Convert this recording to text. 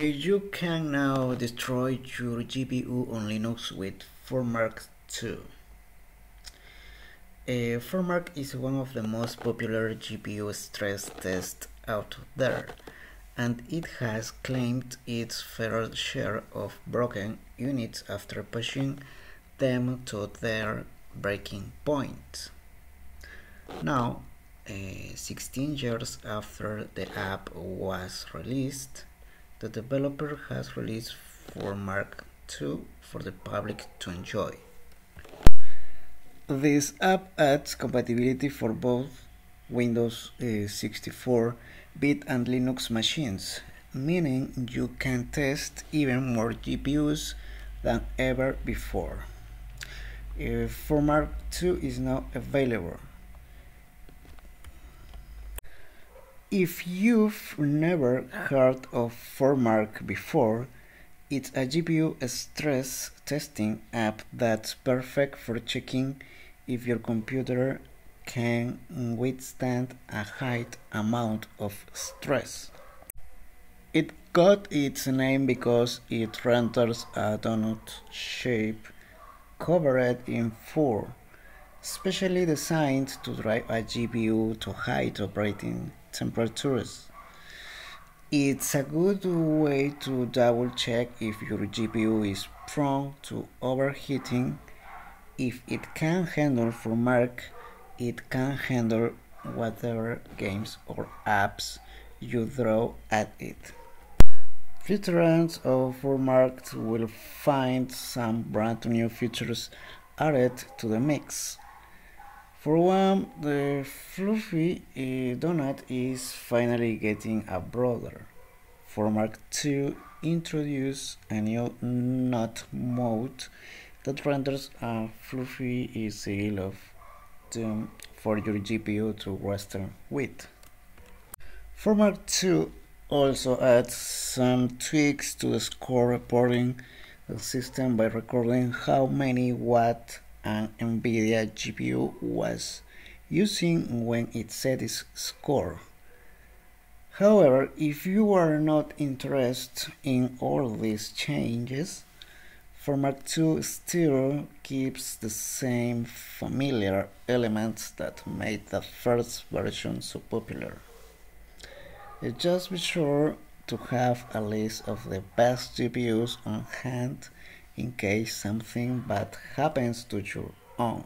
You can now destroy your GPU on Linux with FurMark 2. Uh, FurMark is one of the most popular GPU stress tests out there, and it has claimed its fair share of broken units after pushing them to their breaking point. Now, uh, 16 years after the app was released, the developer has released FurMark 2 for the public to enjoy. This app adds compatibility for both Windows 64-bit uh, and Linux machines, meaning you can test even more GPUs than ever before. Uh, FurMark 2 is now available If you've never heard of FurMark before, it's a GPU stress testing app that's perfect for checking if your computer can withstand a high amount of stress. It got its name because it renders a donut shape covered in fur, specially designed to drive a GPU to high operating temperatures. It's a good way to double check if your GPU is prone to overheating. If it can handle FurMark, it can handle whatever games or apps you throw at it. Veterans of FurMark will find some brand new features added to the mix. For one, the fluffy uh, donut is finally getting a brother. FurMark II, introduce a new knot mode that renders a fluffy seal of doom for your GPU to western with. FurMark 2 also adds some tweaks to the score reporting system by recording how many watt an NVIDIA GPU was using when it set its score. However, if you are not interested in all these changes, FurMark 2 still keeps the same familiar elements that made the first version so popular. Just be sure to have a list of the best GPUs on hand in case something bad happens to your own.